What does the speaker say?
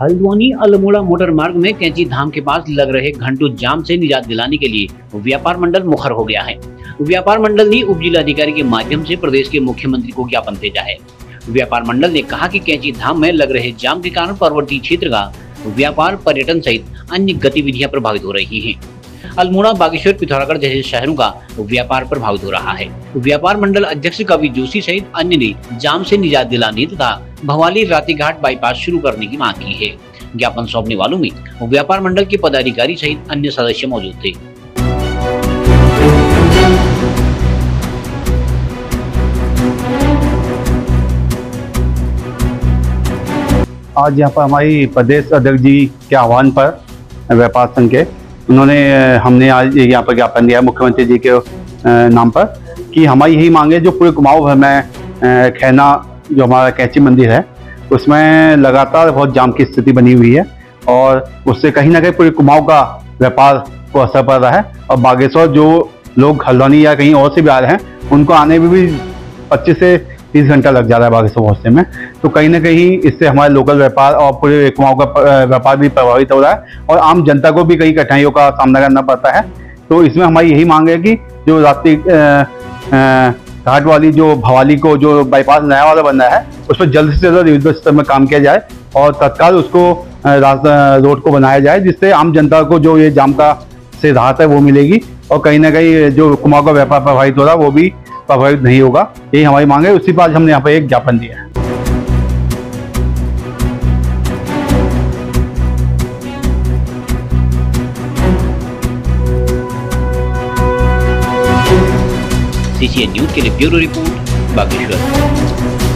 Haldwani Almora motor मार्ग में कैंची धाम के पास लग रहे घंटू जाम से निजात दिलाने के लिए व्यापार मंडल मुखर हो गया है व्यापार मंडल ने उप जिला अधिकारी के माध्यम से प्रदेश के मुख्यमंत्री को ज्ञापन भेजा है व्यापार मंडल ने कहा कि कैंची धाम में लग रहे जाम के कारण पर्वतीय क्षेत्र का व्यापार पर्यटन सहित अन्य गतिविधियाँ प्रभावित हो रही हैं। अल्मोड़ा, बागेश्वर, पिथौरागढ़ जैसे शहरों का व्यापार प्रभावित हो रहा है। व्यापार मंडल अध्यक्ष कवि जोशी सहित अन्य ने जाम से निजात दिलाने तथा भवाली रातीघाट बाईपास शुरू करने की मांग की है। ज्ञापन सौंपने वालों में व्यापार मंडल के पदाधिकारी सहित अन्य सदस्य मौजूद थे। आज यहाँ पर हमारी प्रदेश अध्यक्ष जी के आह्वान पर व्यापार संघ के उन्होंने हमने आज यहाँ पर ज्ञापन दिया मुख्यमंत्री जी के नाम पर कि हमारी यही मांग है जो पूरे कुमाऊं भर में खैना जो हमारा कैची मंदिर है, उसमें लगातार बहुत जाम की स्थिति बनी हुई है और उससे कहीं ना कहीं पूरे कुमाऊं का व्यापार को असर पड़ रहा है और बागेश्वर जो लोग हल्द्वानी या कहीं और से भी आ रहे हैं, उनको आने में भी पच्चीस से तीस घंटा लग जा रहा है बागेश्वर पहुँचने में। तो कहीं ना कहीं इससे हमारे लोकल व्यापार और पूरे कुमाऊं का व्यापार भी प्रभावित हो रहा है और आम जनता को भी कई कठिनाइयों का सामना करना पड़ता है। तो इसमें हमारी यही मांग है कि जो रात्रि घाट वाली जो भवाली को जो बाईपास नया वाला बनना है उस पर जल्द से जल्द युद्ध स्तर में काम किया जाए और तत्काल उसको रोड को बनाया जाए, जिससे आम जनता को जो ये जाम का से राहत है वो मिलेगी। और कहीं ना कहीं जो कुमाऊं का व्यापार प्रभावित हो रहा है, वो भी प्रभावित नहीं होगा, यही हमारी मांग है। उसी पर हमने यहाँ पर एक ज्ञापन दिया है। सीसीएन न्यूज़ के लिए ब्यूरो रिपोर्ट, बागेश्वर।